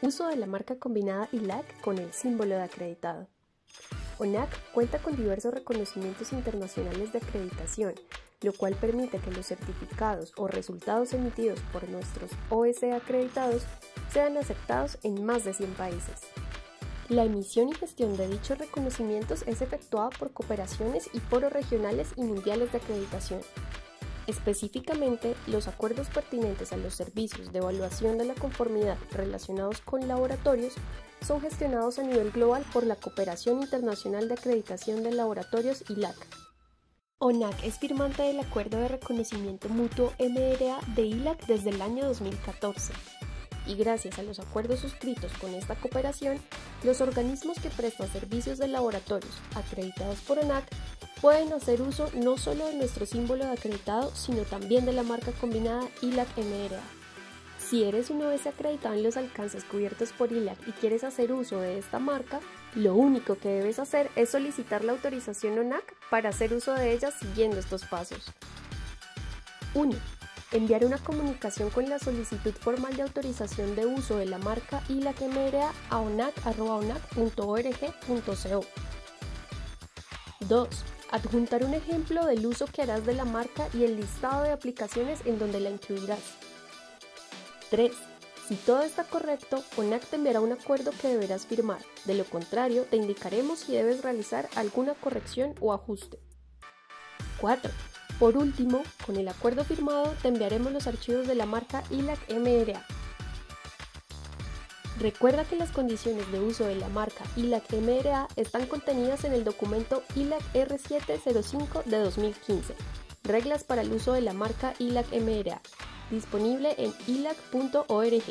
Uso de la marca combinada ILAC con el símbolo de acreditado. ONAC cuenta con diversos reconocimientos internacionales de acreditación, lo cual permite que los certificados o resultados emitidos por nuestros OSE acreditados sean aceptados en más de 100 países. La emisión y gestión de dichos reconocimientos es efectuada por cooperaciones y foros regionales y mundiales de acreditación. Específicamente, los acuerdos pertinentes a los servicios de evaluación de la conformidad relacionados con laboratorios son gestionados a nivel global por la Cooperación Internacional de Acreditación de Laboratorios ILAC. ONAC es firmante del Acuerdo de Reconocimiento Mutuo MRA de ILAC desde el año 2014 y gracias a los acuerdos suscritos con esta cooperación, los organismos que prestan servicios de laboratorios acreditados por ONAC pueden hacer uso no solo de nuestro símbolo de acreditado, sino también de la marca combinada ILAC-MRA. Si eres una vez acreditado en los alcances cubiertos por ILAC y quieres hacer uso de esta marca, lo único que debes hacer es solicitar la autorización ONAC para hacer uso de ella siguiendo estos pasos. 1. Enviar una comunicación con la solicitud formal de autorización de uso de la marca ILAC-MRA a onac.org.co. 2. Adjuntar un ejemplo del uso que harás de la marca y el listado de aplicaciones en donde la incluirás. 3. Si todo está correcto, ONAC te enviará un acuerdo que deberás firmar. De lo contrario, te indicaremos si debes realizar alguna corrección o ajuste. 4. Por último, con el acuerdo firmado, te enviaremos los archivos de la marca ILAC-MRA. Recuerda que las condiciones de uso de la marca ILAC-MRA están contenidas en el documento ILAC R705 de 2015, Reglas para el uso de la marca ILAC-MRA, disponible en ilac.org.